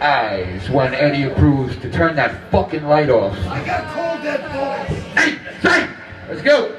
eyes when Eddie approves to turn that fucking light off. I got cold dead voice. Hey, hey, let's go.